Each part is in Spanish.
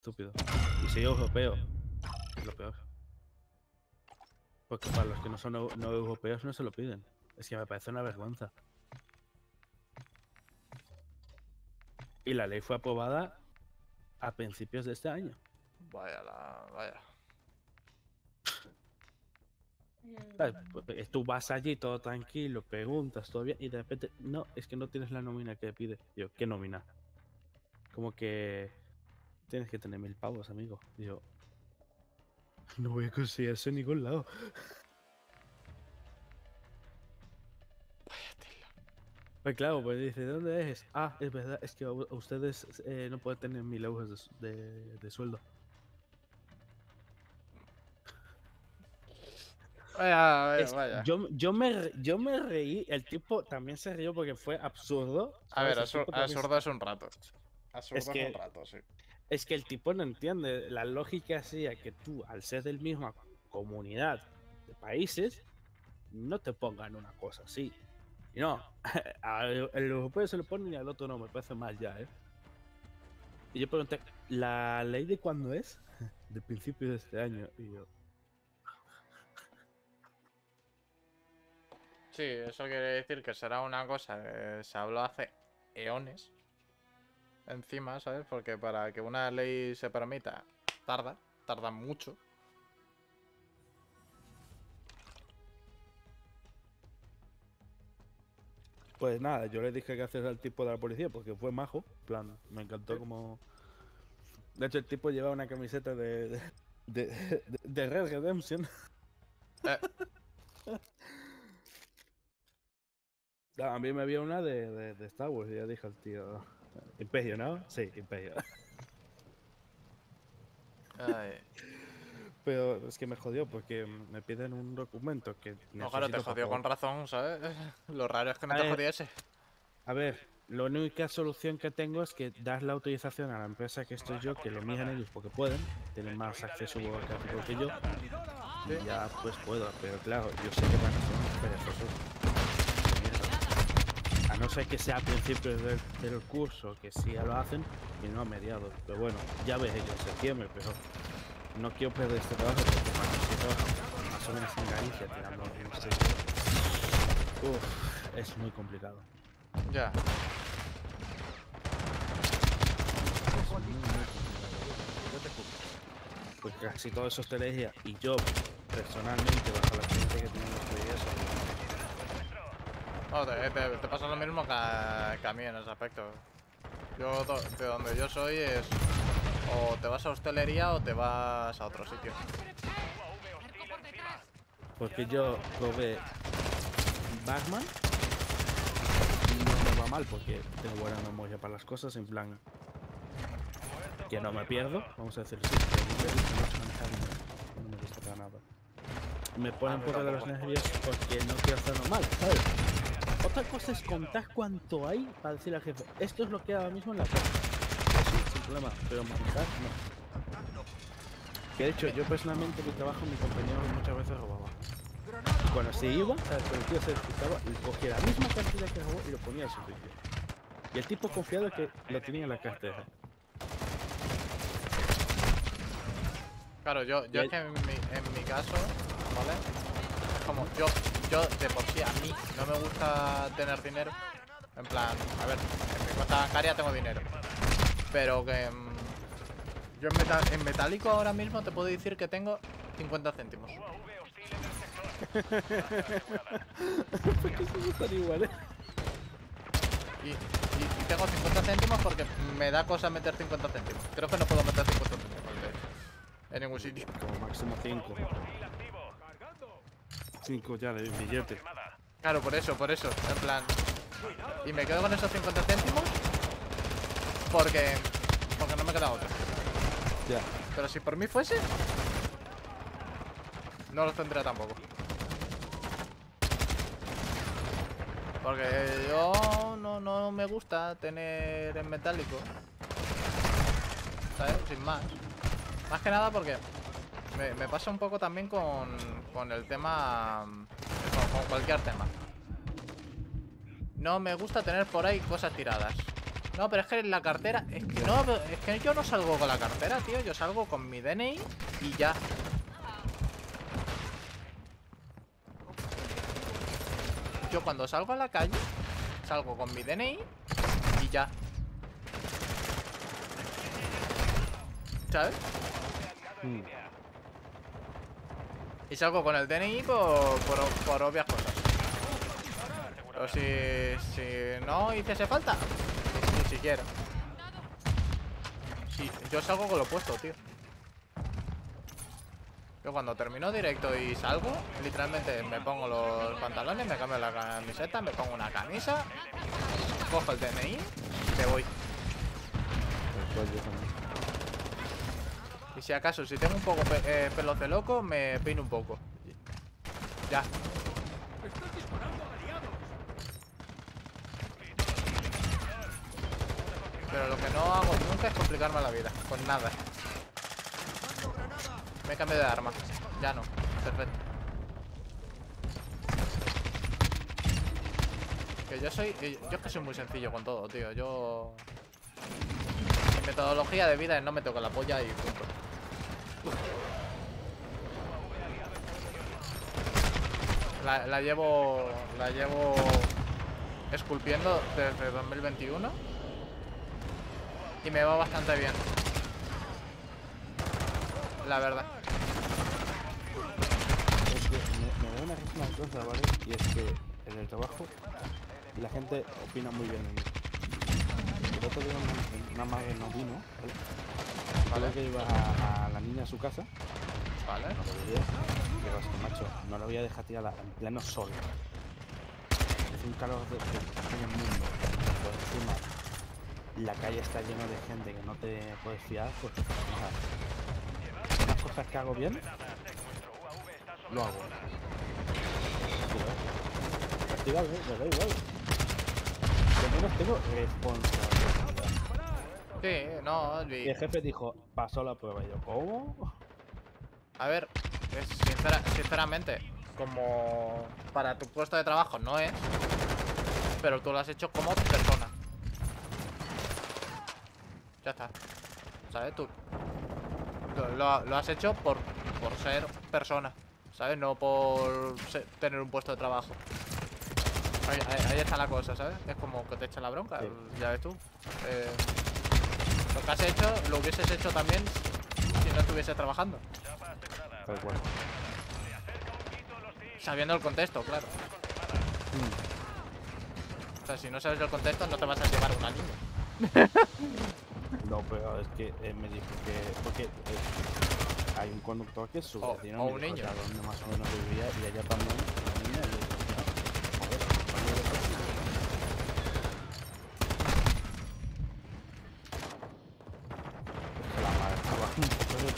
estúpido. Y soy europeo. Es lo peor. Porque para los que no son no europeos no se lo piden. Es que me parece una vergüenza. Y la ley fue aprobada a principios de este año. Vaya la. Vaya. Pues, Tú vas allí todo tranquilo, preguntas, todo bien, y de repente, no, es que no tienes la nómina que pide. Yo, ¿qué nómina? Como que tienes que tener mil pavos, amigo. Y yo, no voy a conseguir eso en ningún lado. Vaya tela. Pues claro, pues dice, ¿de dónde es? Ah, es verdad, es que ustedes eh, no pueden tener mil euros de, su- de- de sueldo. Vaya, vaya, Es- vaya. Yo, yo, me, yo me reí, el tipo también se rió porque fue absurdo. A ver, absurdo es un rato. Absurdo es, que- un rato, sí. Es que el tipo no entiende. La lógica hacía que tú, al ser del misma comunidad de países, no te pongan una cosa así. Y no, al europeo se lo ponen y al otro no, me parece mal ya, ¿eh? Y yo pregunté, ¿la ley de cuándo es? De principio de este año. Y yo, Sí, eso quiere decir que será una cosa que se habló hace eones. Encima, ¿sabes? Porque para que una ley se permita, tarda, tarda mucho. Pues nada, yo le dije gracias al tipo de la policía porque fue majo. plan, me encantó como. De hecho, el tipo llevaba una camiseta de. de, de, de- de Red Redemption. Eh. A mí me había una de, de, Star Wars y ya dijo el tío. Imperio, ¿no? Sí, Imperio. Ay. Pero es que me jodió porque me piden un documento que. No, claro, te jodió con razón, ¿sabes? Lo raro es que no A te ver. jodiese. A ver, la única solución que tengo es que das la autorización a la empresa que estoy yo, que lo miren ellos porque pueden, tienen más acceso a gráfico que yo, y ya pues puedo, pero claro, yo sé que van a ser perezosos. No ser que sea a principios del, del curso, que sí ya lo hacen, y no a mediados. Pero bueno, ya ves ellos en septiembre, pero no quiero perder este trabajo porque cuando estoy trabajando más o menos en Galicia, tirando uf, es muy complicado. Ya. Porque casi todo eso es y yo personalmente bajo la experiencia que tenemos de eso No, te, te- te pasa lo mismo que a, que a mí en ese aspecto. Yo, do- de donde yo soy es o te vas a hostelería o te vas a otro sitio. porque yo probé Batman y no me va mal porque tengo buena memoria para las cosas en plan que no me pierdo vamos a decir sí no me gusta, para nada me pone A un poco de los tampoco. nervios porque no quiero hacerlo mal ¿sabes? Otra cosa es contar cuánto hay para decirle al jefe esto es lo que hay ahora mismo en la casa Eso sin problema pero manejar no que de hecho yo personalmente mi trabajo mi compañero muchas veces robaba y cuando se iba, el tío se despistaba, y cogía la misma cantidad que robó y lo ponía en su sitio. Y el tipo confiado que lo tenía en la cartera. Claro, yo, yo es que en mi, en mi caso, ¿vale? Es como yo, yo de por sí a mí no me gusta tener dinero. En plan, a ver, en mi cuenta bancaria tengo dinero. Pero que mm, yo en, meta- en metálico ahora mismo te puedo decir que tengo 50 céntimos. Porque eso están iguales. Y, y- y tengo 50 céntimos porque me da cosa meter 50 céntimos. Creo que no puedo meter 50 céntimos en ningún sitio. Como máximo 5. 5 ya de billete. Claro, por eso, por eso. En plan. Y me quedo con esos 50 céntimos. Porque. Porque no me queda otra. Ya. Pero si por mí fuese. No los tendría tampoco. Porque yo no, no me gusta tener en metálico. ¿Sabes? Sin más. Más que nada porque me, pasa un poco también con, con el tema. Con, con cualquier tema. No me gusta tener por ahí cosas tiradas. No, pero es que la cartera... Es que no, es que yo no salgo con la cartera, tío. Yo salgo con mi DNI y ya. Yo cuando salgo a la calle, salgo con mi DNI y ya. ¿Sabes? Mm. Y salgo con el DNI por, por, obvias cosas. Pero si, si no hiciese falta, ni siquiera. Sí, yo salgo con lo puesto, tío. Yo cuando termino directo y salgo, literalmente me pongo los pantalones, me cambio la camiseta, me pongo una camisa, cojo el DNI y me voy. Y si acaso, si tengo un poco pe eh, pelos de loco, me peino un poco. Ya. Pero lo que no hago nunca es complicarme la vida, con nada. Me cambio de arma. Ya no. Perfecto. Que yo soy... Yo es que soy muy sencillo con todo, tío. Yo... Mi metodología de vida es no me toco la polla y punto. La, la llevo... La llevo... Esculpiendo desde 2021. Y me va bastante bien. La verdad. Es que me, me da una, una cosa, ¿vale? Y es que en el trabajo la gente opina muy bien de mí. El otro día una, una madre no vino, ¿vale? Vale. Que iba a, a la niña a su casa, Vale. no lo diría, pero es que, macho, no la voy a dejar tirada en pleno sol. Es un calor de, en el mundo. Por encima, la calle está llena de gente que no te puedes fiar, pues nada. Unas cosas que hago bien, lo hago. Castigable, me da igual. Al menos tengo responsabilidad. Sí, no, Y el jefe dijo, pasó la prueba. Y yo, ¿cómo? A ver, sincera- sinceramente, como para tu puesto de trabajo no es, pero tú lo has hecho como persona. Ya está. ¿Sabes? Tú lo, lo- lo has hecho por, por ser persona, ¿sabes? No por se- tener un puesto de trabajo. Ahí, ahí- ahí está la cosa, ¿sabes? Es como que te echa la bronca, Sí. ya ves tú. Eh, lo que has hecho, lo hubieses hecho también si no estuviese trabajando. Tal cual. Sabiendo el contexto, claro. Mm. O sea, si no sabes el contexto, no te vas a llevar una niña. No, pero es que eh, me dijo que. Porque eh, hay un conductor que es su O- o un niño. dónde más o menos vivía y ella también. La niña, y yo decía, joder, compañero de clase. Es que la madre estaba un poco de,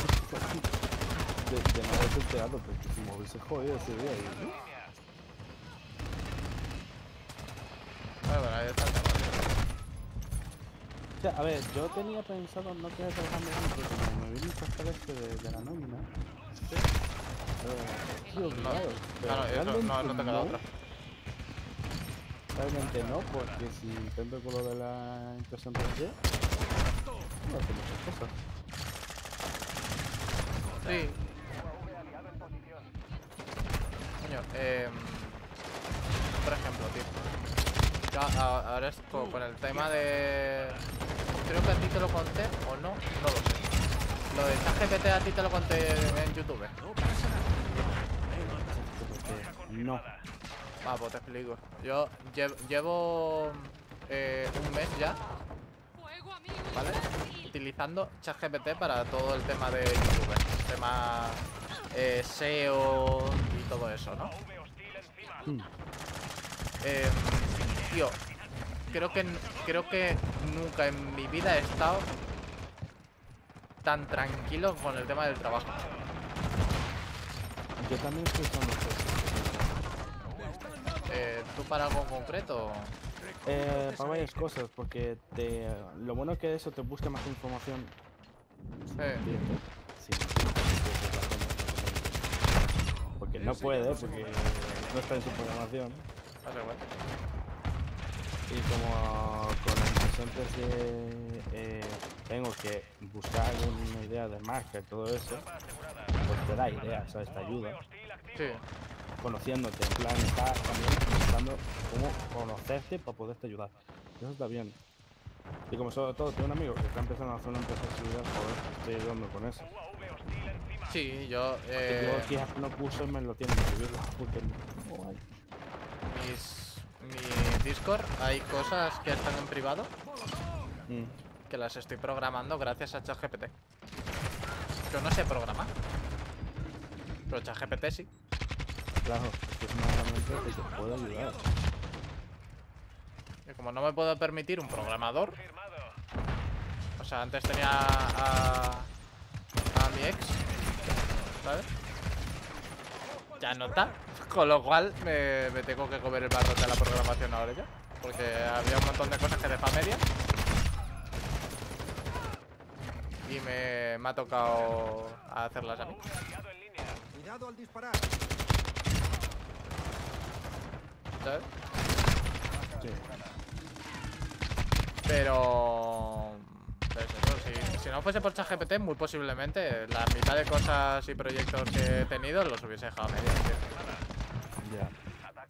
de, no enterado, porque su móvil se jodió ese día bueno, ahí está. O sea, a ver, yo tenía pensado no querer trabajar en porque como me vino a costar este de, de la nómina. Sí. Eh, estoy obligado. pero Claro, eso no, no realmente te queda otra. Realmente no, porque si intento con lo de la impresión 3D, no hace muchas cosas. Sí. Coño, eh, por ejemplo, tío. Ahora es co- con el tema de... Creo que a ti te lo conté o no, no lo sé. Lo de ChatGPT a ti te lo conté en YouTube. No. Va, pues te explico. Yo lle- llevo eh, un mes ya, ¿vale? Utilizando ChatGPT para todo el tema de YouTube. Tema eh, SEO y todo eso, ¿no? Mm. Eh, tío, creo que, creo que nunca en mi vida he estado tan tranquilo con el tema del trabajo. Yo también estoy eso. Eh, ¿Tú para algo concreto? Eh, para varias cosas, porque te, lo bueno que eso te busca más información. Sí. directa. Sí, sí, porque no puede, porque no está en su programación. Y como con el entonces eh, tengo que buscar una idea de marca y todo eso, pues te da ideas, ¿sabes? Te ayuda. Sí. Conociéndote, en plan, está también buscando cómo conocerte para poderte ayudar. Eso está bien. Y como sobre todo tengo un amigo que está empezando a hacer una empresa de seguridad, joder, estoy ayudando con eso. Sí, yo. Eh, yo aquí no puse, me lo tienen que hay. mis, mi Discord hay cosas que están en privado Mm. que las estoy programando gracias a ChatGPT. Yo no sé programar. Pero ChatGPT sí. Claro, es que es una herramienta que te puede ayudar. Y como no me puedo permitir un programador. O sea, antes tenía a, a mi ex. ¿Sabes? Ya no está. Con lo cual me, me tengo que comer el barro de la programación ahora ya. Porque había un montón de cosas que dejaba media. Y me, me ha tocado hacerlas a mí. Cuidado al disparar. ¿Sabes? Sí. Pero... pues si, no fuese por ChatGPT, muy posiblemente la mitad de cosas y proyectos que he tenido los hubiese dejado a medias. tío. Ya.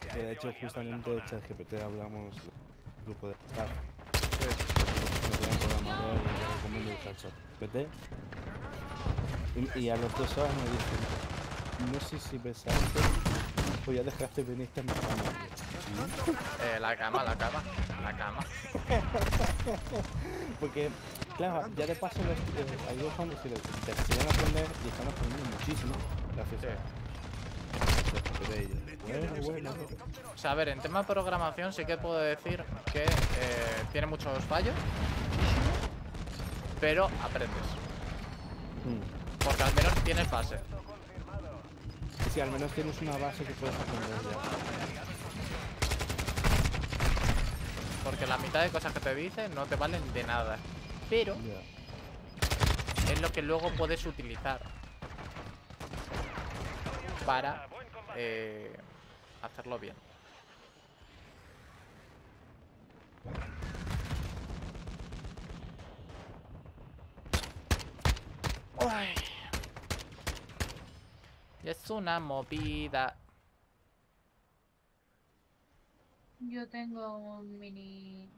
Que de hecho, justamente de ChatGPT hablamos del grupo de staff. Tienen programador y yo recomiendo usar ChatGPT. Y, a los dos horas me dicen, no sé si besaste o ya dejaste venirte a mi cama. ¿Sí? Eh, la cama, la cama, la cama. Porque, claro, ya de paso los, eh, hay dos hombres que te a aprender y están aprendiendo muchísimo gracias Sí. a Bueno, bueno. O sea, a ver, en tema de programación sí que puedo decir que eh, tiene muchos fallos, pero aprendes. Mm. Porque al menos tienes base. Si al menos tienes una base que puedes aprender ya. Porque la mitad de cosas que te dicen no te valen de nada. Pero es lo que luego puedes utilizar para eh, hacerlo bien. Ay. Y es una movida. Yo tengo un mini.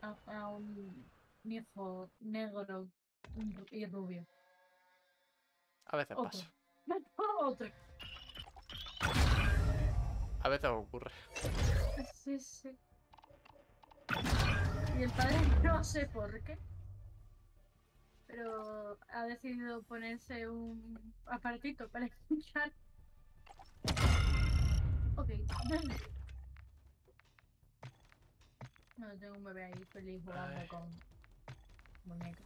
A, a un hijo negro y rubio. A veces Otro. pasa. Otro. A veces ocurre. Sí, sí. Y el padre no sé por qué. Pero ha decidido ponerse un aparatito para escuchar. Ok. No, tengo un bebé ahí feliz jugando Ay. con muñecas.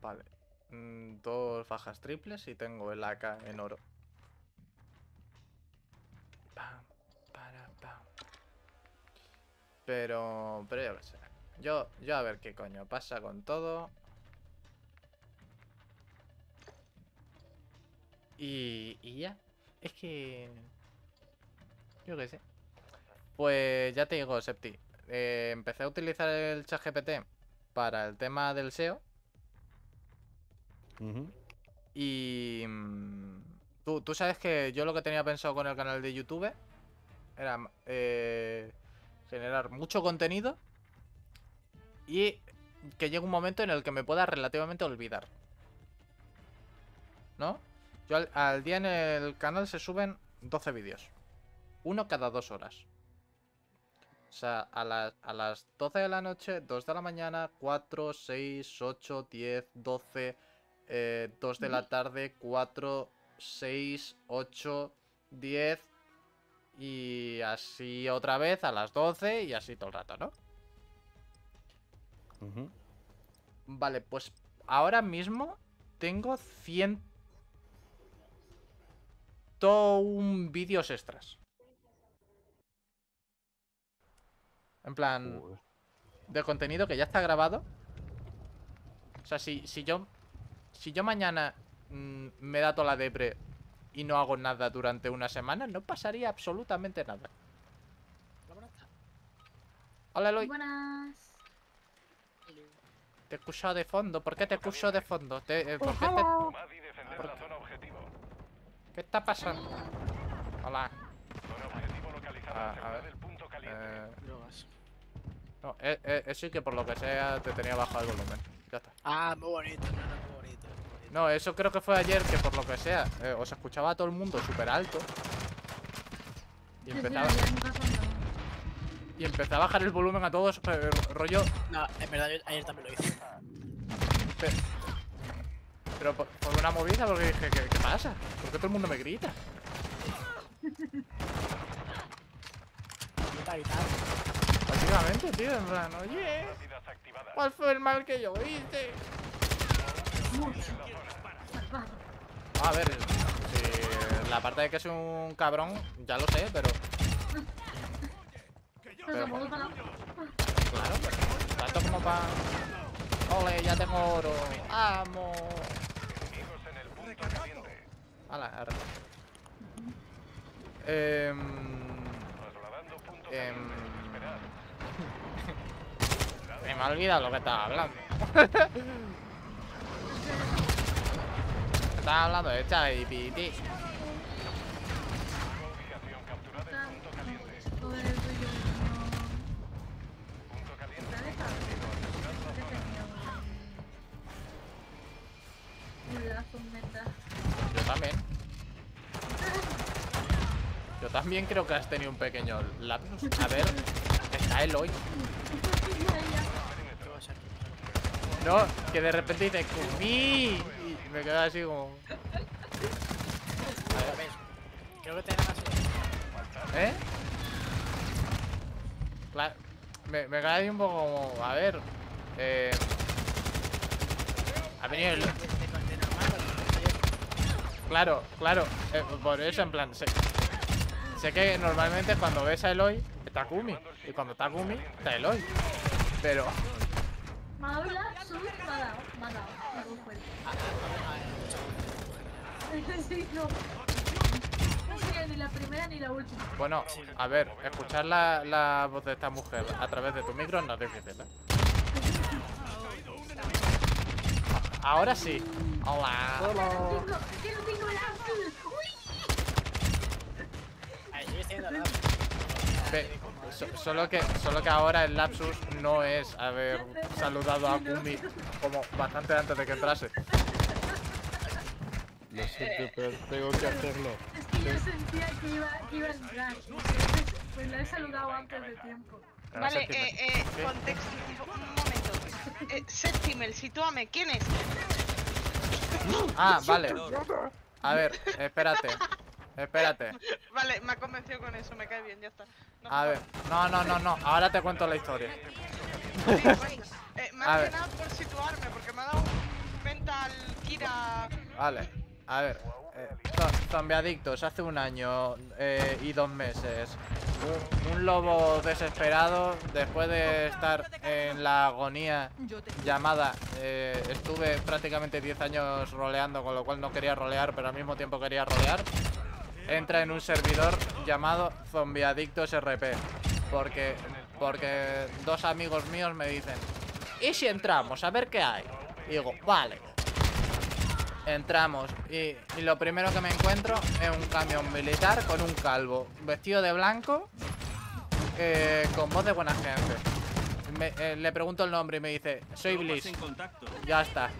Vale. Mm, dos fajas triples y tengo el AK en oro. Pam, para, pam. Pero, pero yo qué sé. Yo, yo a ver qué coño pasa con todo. Y, y ya. Es que... Yo qué sé. Pues ya te digo, Septi. eh, empecé a utilizar el chat GPT para el tema del SEO. Y... mm, Tú, tú sabes que yo lo que tenía pensado con el canal de YouTube era eh, generar mucho contenido y que llegue un momento en el que me pueda relativamente olvidar. ¿No? Yo al, al día en el canal se suben 12 vídeos. Uno cada dos horas. O sea, a, las- a las 12 de la noche, 2 de la mañana, 4, 6, 8, 10, 12, eh, 2 de la tarde, 4, 6, 8, 10 y así otra vez a las 12 y así todo el rato, ¿no? Ujú. Vale, pues ahora mismo tengo 101 vídeos extras. En plan, Joder. de contenido que ya está grabado. O sea, si, si yo. Si yo mañana mm, me da toda la depre y no hago nada durante una semana, no pasaría absolutamente nada. Hola, Eloy. Buenas. Te escucho de fondo. ¿Por qué te escucho de fondo? Te- eh, ¿Por qué te... Madi defender la zona objetivo. ¿Qué está pasando? Hola. Zona objetivo localizada. Ah, a ver. Caliente. Eh, Drogas. no, eh, eh, eso sí que por lo que sea te tenía bajado el volumen. Ya está. Ah, muy bonito, no, no, muy bonito. muy bonito. No, eso creo que fue ayer que por lo que sea eh, os escuchaba a todo el mundo súper alto. Y empezaba, y empezaba a bajar el volumen a todos, rollo. No, en verdad yo ayer también lo hice. pe- Pero por, por una movida, porque dije, ¿qué, qué pasa? ¿Por qué todo el mundo me grita? Grita. Básicamente, tío, en plan, oye. ¿cuál fue el mal que yo hice? A ver, si la parte de que soy un cabrón, ya lo sé, pero Pero claro, pero tanto como para... Ole, ya tengo oro, amo. Enemigos en el punto caliente. Hala, arre. Em, Me me ha olvidado lo que estaba hablando. estaba hablando de ChatGPT. También creo que has tenido un pequeño lapsus. A ver, está Eloy. ¿Qué va a ser? No, que de repente dice Kumi. Y me quedo así como. A ver, creo que así. ¿Eh? Cla- me, me quedo ahí un poco como. A ver. Eh. Ha venido el. Claro, claro. eh, por eso, en plan. Sé, sé que normalmente cuando ves a Eloy, está Kumi. Y cuando está Kumi, está Eloy. Pero. Fuerte. Sí, no. No sería ni la primera ni la última. Bueno, a ver, escuchar la, la voz de esta mujer a través de tu micro no es difícil, ¿eh? Ahora sí. Hola. ¡Que no tengo, que no tengo lapsus! ¡Uy! So- solo, que, solo que ahora el lapsus no es haber saludado a Kumi como bastante antes de que entrase. Lo siento, pero tengo que hacerlo. Es que yo sentía que iba, que iba a entrar. Pues la he saludado antes de tiempo. Vale, eh, eh, ¿Qué? contexto, un momento. Eh, Septimel, sitúame, ¿quién es? Ah, vale. A ver, espérate. Espérate. Vale, me ha convencido con eso, me cae bien, ya está. No A ver. No, no, no, no. Ahora te cuento la historia. Sí. Eh, A más ver. que nada por situarme, porque me ha dado un mental Kira. Vale, a ver. Eh, zo- zombiadictos, hace un año eh, y dos meses. Un, un lobo desesperado, después de estar en la agonía llamada, eh, estuve prácticamente 10 años roleando, con lo cual no quería rolear, pero al mismo tiempo quería rolear. Entra en un servidor llamado Zombiadictos RP. Porque, porque dos amigos míos me dicen, ¿y si entramos? A ver qué hay. Y digo, vale. Entramos y, y lo primero que me encuentro es un camión militar con un calvo vestido de blanco eh, con voz de buena gente. Me- eh, le pregunto el nombre y me dice, soy Bliss. Ya está.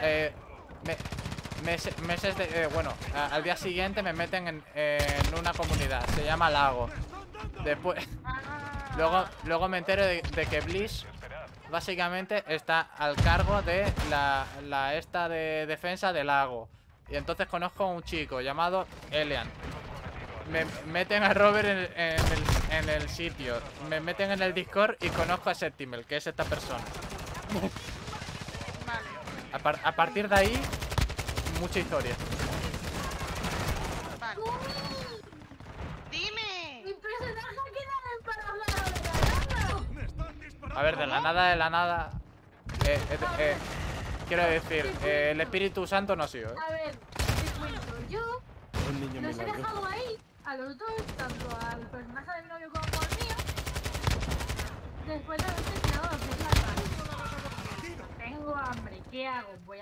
Eh, me- mes- meses de... eh, bueno, a- al día siguiente me meten en, en una comunidad, se llama Lago. Después... Luego, luego me entero de, de que Bliss básicamente está al cargo de la, la esta de defensa del lago. Y entonces conozco a un chico llamado Elian. Me meten a Robert en, en el, en el sitio. Me meten en el Discord y conozco a Septimel, que es esta persona. A, par- a partir de ahí, mucha historia. Vale. Dime. Mi personaje ha quedado emparejado de la nada. A ver, de la nada, de la nada. eh, eh, eh, quiero decir, eh, el Espíritu Santo no ha sido, ¿eh? A ver, te cuento. Yo los he dejado ahí a los dos, tanto al personaje de mi novio como al mío. Después de haberse tirado a la tengo hambre. ¿Qué hago? Voy